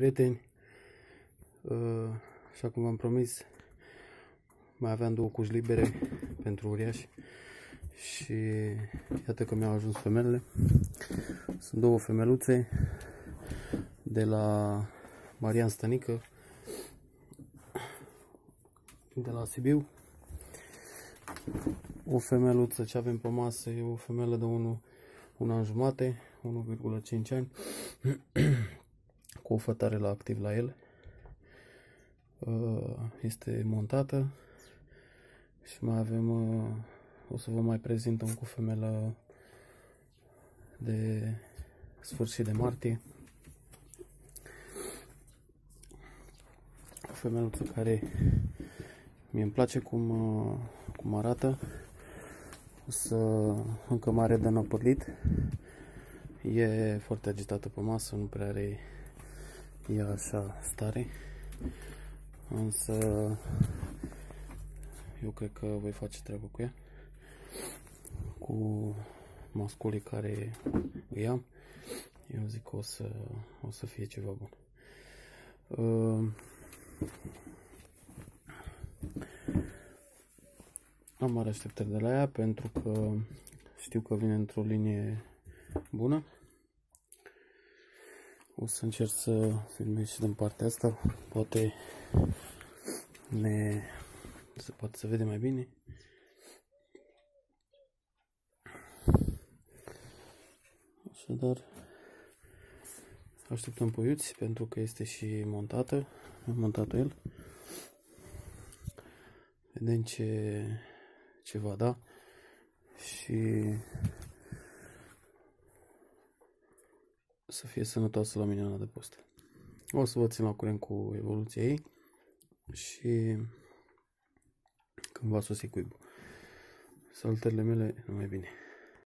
prieteni. Așa cum v-am promis, mai aveam două cuși libere pentru uriași și iată că mi-au ajuns femelele. Sunt două femeluțe de la Marian Stănică, de la Sibiu. O femeluță ce avem pe masă e o femelă de 1, un an jumate, 1,5 ani, cu o fătare la activ la el. Uh, este montată și mai avem, uh, o să vă mai prezint un cu femelă de sfârșit de martie. O femeluță care mi îmi place cum, uh, cum arată. O să încă mare de năpălit. E foarte agitată pe masă, nu prea are ea așa stare. Însă eu cred că voi face treabă cu ea. Cu masculii care îi am. Eu zic că o să, o să fie ceva bun. Uh, am mare așteptări de la ea pentru că știu că vine într-o linie bună. O să încerc să filmez și din partea asta. Poate ne se poate să vede mai bine. Așadar, așteptăm poiuți pentru că este și montată. Am montat el. Vedem ce, ce va da. Și să fie sănătoasă la mine de post. O să vă țin la curent cu evoluția ei și când va sosi cuibul. Saltările mele, numai bine.